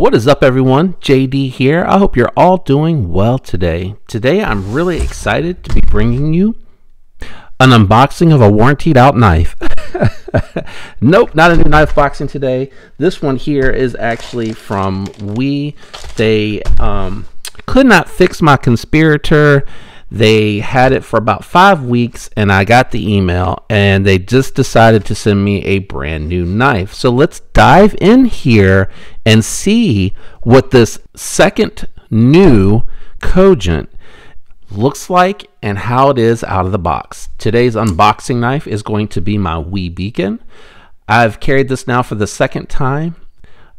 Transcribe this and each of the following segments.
What is up, everyone? JD here. I hope you're all doing well today. Today, I'm really excited to be bringing you an unboxing of a warranted out knife. nope, not a new knife boxing today. This one here is actually from We. They um, could not fix my conspirator they had it for about five weeks, and I got the email, and they just decided to send me a brand new knife. So let's dive in here and see what this second new Cogent looks like and how it is out of the box. Today's unboxing knife is going to be my Wee Beacon. I've carried this now for the second time.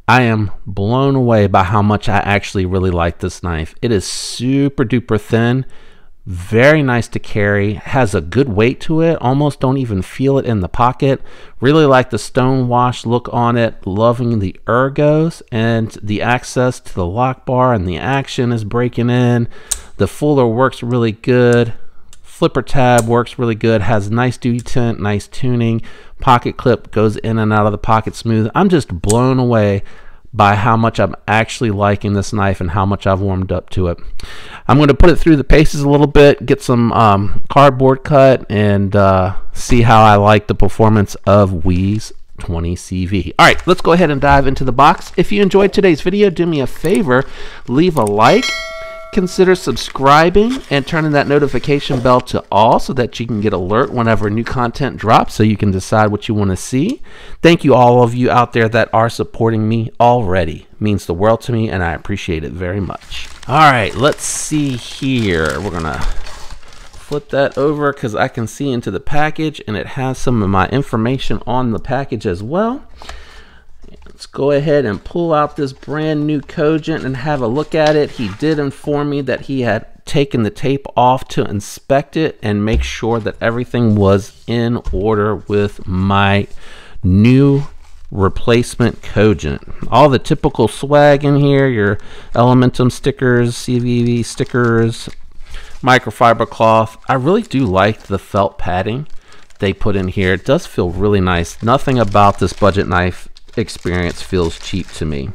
I am blown away by how much I actually really like this knife. It is super duper thin very nice to carry has a good weight to it almost don't even feel it in the pocket. Really like the stone wash look on it loving the ergos and the access to the lock bar and the action is breaking in. The fuller works really good. Flipper tab works really good has nice detent nice tuning. Pocket clip goes in and out of the pocket smooth. I'm just blown away by how much I'm actually liking this knife and how much I've warmed up to it. I'm going to put it through the paces a little bit, get some um, cardboard cut, and uh, see how I like the performance of We's 20CV. All right, let's go ahead and dive into the box. If you enjoyed today's video, do me a favor, leave a like consider subscribing and turning that notification bell to all so that you can get alert whenever new content drops so you can decide what you want to see. Thank you all of you out there that are supporting me already. It means the world to me and I appreciate it very much. All right, let's see here. We're going to flip that over because I can see into the package and it has some of my information on the package as well. Let's go ahead and pull out this brand new Cogent and have a look at it. He did inform me that he had taken the tape off to inspect it and make sure that everything was in order with my new replacement Cogent. All the typical swag in here, your Elementum stickers, CVV stickers, microfiber cloth. I really do like the felt padding they put in here. It does feel really nice. Nothing about this budget knife experience feels cheap to me.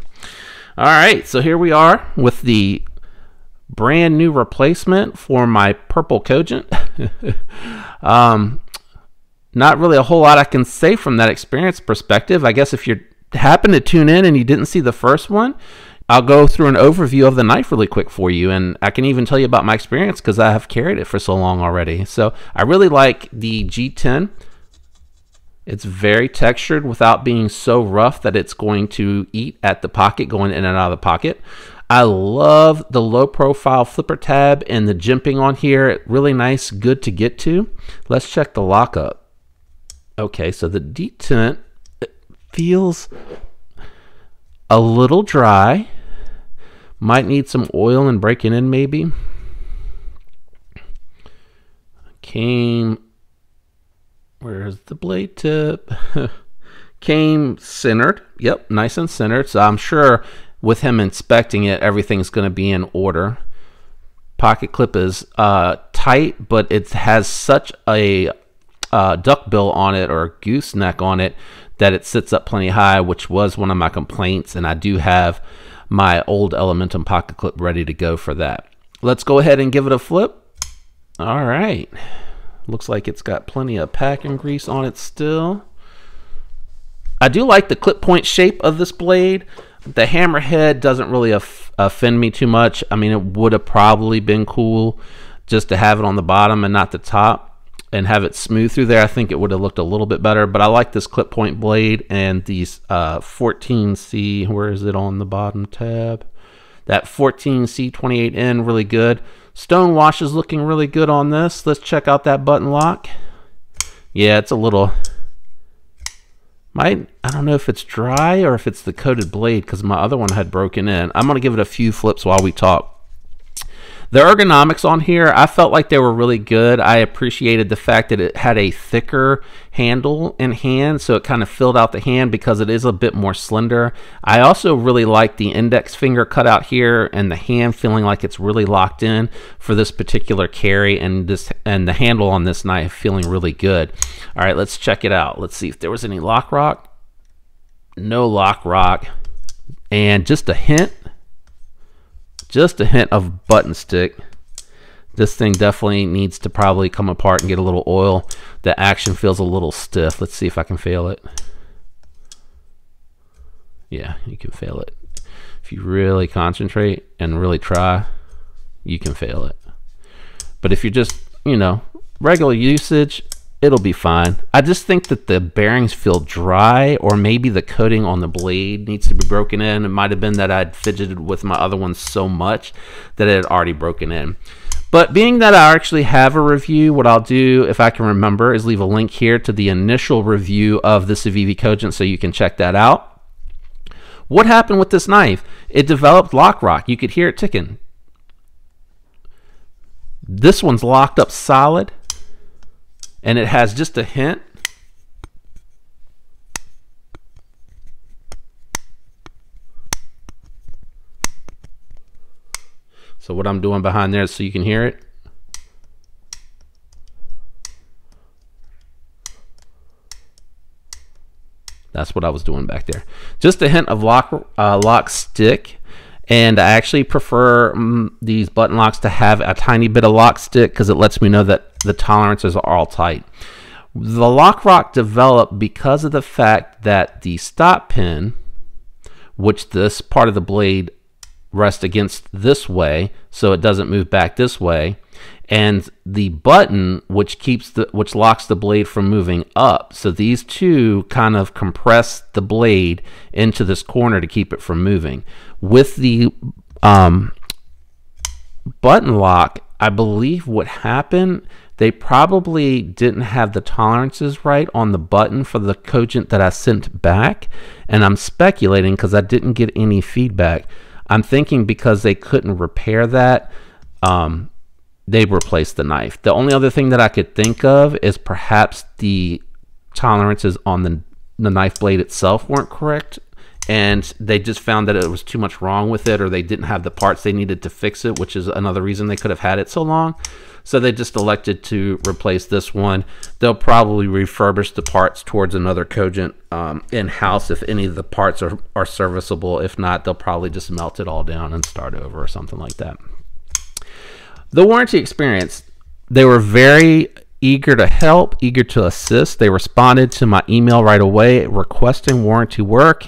All right, so here we are with the brand new replacement for my purple cogent. um, not really a whole lot I can say from that experience perspective. I guess if you happen to tune in and you didn't see the first one, I'll go through an overview of the knife really quick for you, and I can even tell you about my experience because I have carried it for so long already. So I really like the G10 it's very textured without being so rough that it's going to eat at the pocket, going in and out of the pocket. I love the low profile flipper tab and the jimping on here. Really nice, good to get to. Let's check the lockup. Okay, so the detent feels a little dry. Might need some oil and breaking in maybe. Came Where's the blade tip? Came centered. Yep, nice and centered. So I'm sure with him inspecting it, everything's going to be in order. Pocket clip is uh, tight, but it has such a uh, duck bill on it or gooseneck on it that it sits up plenty high, which was one of my complaints. And I do have my old Elementum pocket clip ready to go for that. Let's go ahead and give it a flip. All right. Looks like it's got plenty of packing grease on it still. I do like the clip point shape of this blade. The hammerhead doesn't really offend me too much. I mean, it would have probably been cool just to have it on the bottom and not the top and have it smooth through there. I think it would have looked a little bit better, but I like this clip point blade and these uh, 14C, where is it on the bottom tab? That 14C28N, really good. Stone wash is looking really good on this. Let's check out that button lock. Yeah, it's a little... Might, I don't know if it's dry or if it's the coated blade because my other one had broken in. I'm going to give it a few flips while we talk. The ergonomics on here, I felt like they were really good. I appreciated the fact that it had a thicker handle in hand, so it kind of filled out the hand because it is a bit more slender. I also really like the index finger cut out here and the hand feeling like it's really locked in for this particular carry and this and the handle on this knife feeling really good. All right, let's check it out. Let's see if there was any lock rock. No lock rock. and just a hint, just a hint of button stick. This thing definitely needs to probably come apart and get a little oil. The action feels a little stiff. Let's see if I can fail it. Yeah, you can fail it. If you really concentrate and really try, you can fail it. But if you're just, you know, regular usage, it'll be fine. I just think that the bearings feel dry, or maybe the coating on the blade needs to be broken in. It might have been that I'd fidgeted with my other ones so much that it had already broken in. But being that I actually have a review, what I'll do, if I can remember, is leave a link here to the initial review of the Civivi Cogent so you can check that out. What happened with this knife? It developed lock rock. You could hear it ticking. This one's locked up solid and it has just a hint So what I'm doing behind there so you can hear it. That's what I was doing back there. Just a hint of lock, uh, lock stick. And I actually prefer um, these button locks to have a tiny bit of lock stick because it lets me know that the tolerances are all tight. The lock rock developed because of the fact that the stop pin, which this part of the blade rests against this way so it doesn't move back this way and the button which keeps the which locks the blade from moving up. So these two kind of compress the blade into this corner to keep it from moving. With the um, button lock i believe what happened they probably didn't have the tolerances right on the button for the cogent that i sent back. And i'm speculating because i didn't get any feedback. I'm thinking because they couldn't repair that, um, they replaced the knife. The only other thing that I could think of is perhaps the tolerances on the, the knife blade itself weren't correct and they just found that it was too much wrong with it or they didn't have the parts they needed to fix it which is another reason they could have had it so long so they just elected to replace this one. They'll probably refurbish the parts towards another cogent um, in-house if any of the parts are, are serviceable. If not, they'll probably just melt it all down and start over or something like that. The warranty experience, they were very eager to help, eager to assist. They responded to my email right away requesting warranty work.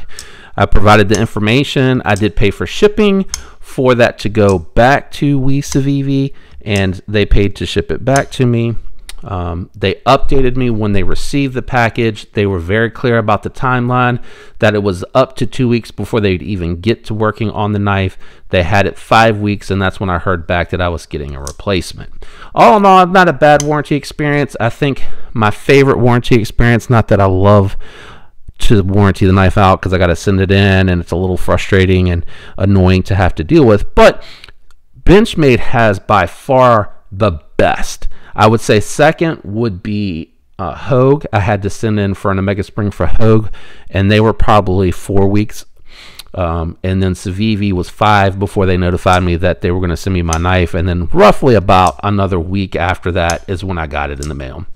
I provided the information. I did pay for shipping for that to go back to We Civivi and they paid to ship it back to me. Um, they updated me when they received the package. They were very clear about the timeline that it was up to two weeks before they'd even get to working on the knife. They had it five weeks, and that's when I heard back that I was getting a replacement. All in all, not a bad warranty experience. I think my favorite warranty experience, not that I love to warranty the knife out because I got to send it in and it's a little frustrating and annoying to have to deal with, but Benchmade has by far the best. I would say second would be uh, Hogue. I had to send in for an Omega Spring for Hogue, and they were probably four weeks. Um, and then Civivi was five before they notified me that they were going to send me my knife. And then roughly about another week after that is when I got it in the mail.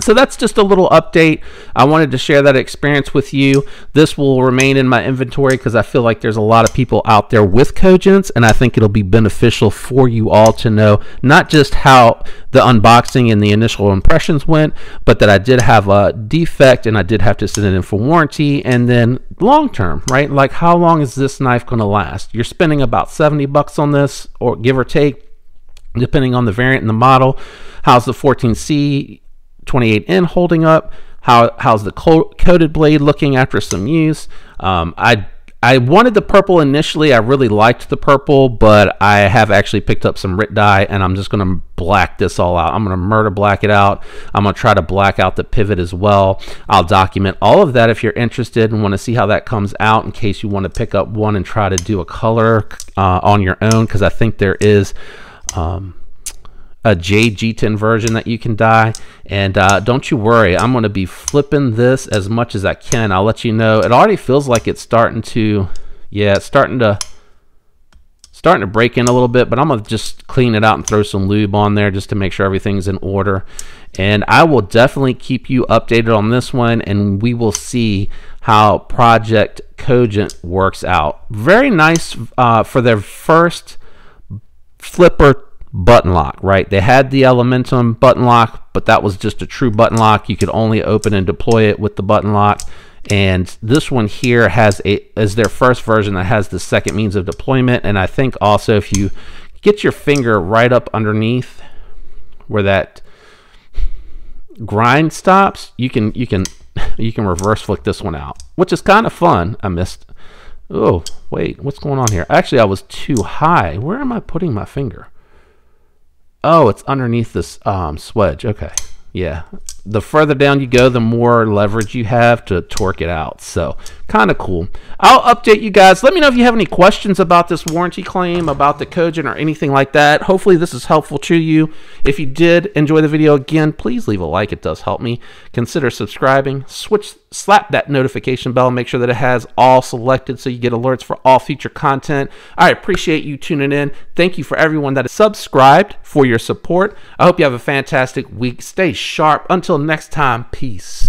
So that's just a little update. I wanted to share that experience with you. This will remain in my inventory because I feel like there's a lot of people out there with Cogents, and I think it'll be beneficial for you all to know not just how the unboxing and the initial impressions went, but that I did have a defect and I did have to send it in for warranty, and then long term, right? Like how long is this knife going to last? You're spending about 70 bucks on this, or give or take, depending on the variant and the model. How's the 14C 28N holding up? How how's the coated blade looking after some use? Um, I I wanted the purple initially. I really liked the purple, but I have actually picked up some RIT dye and I'm just going to black this all out. I'm going to murder black it out. I'm going to try to black out the pivot as well. I'll document all of that if you're interested and want to see how that comes out in case you want to pick up one and try to do a color uh, on your own because I think there is um, a JG10 version that you can dye. And uh, don't you worry, I'm going to be flipping this as much as I can. I'll let you know. It already feels like it's starting to, yeah, it's starting to, starting to break in a little bit, but I'm going to just clean it out and throw some lube on there just to make sure everything's in order. And I will definitely keep you updated on this one, and we will see how Project Cogent works out. Very nice uh, for their first flipper button lock, right? They had the Elementum button lock, but that was just a true button lock. You could only open and deploy it with the button lock. And this one here has a is their first version that has the second means of deployment. And I think also if you get your finger right up underneath where that grind stops, you can you can you can reverse flick this one out, which is kind of fun. I missed. Oh, wait, what's going on here? Actually, I was too high. Where am I putting my finger? Oh, it's underneath this um, swedge. Okay. Yeah. The further down you go, the more leverage you have to torque it out. So, kind of cool. I'll update you guys. Let me know if you have any questions about this warranty claim, about the Cogent, or anything like that. Hopefully, this is helpful to you. If you did enjoy the video again, please leave a like. It does help me. Consider subscribing. Switch, slap that notification bell. Make sure that it has all selected so you get alerts for all future content. I appreciate you tuning in. Thank you for everyone that is subscribed for your support. I hope you have a fantastic week. Stay sharp. Until next time, peace.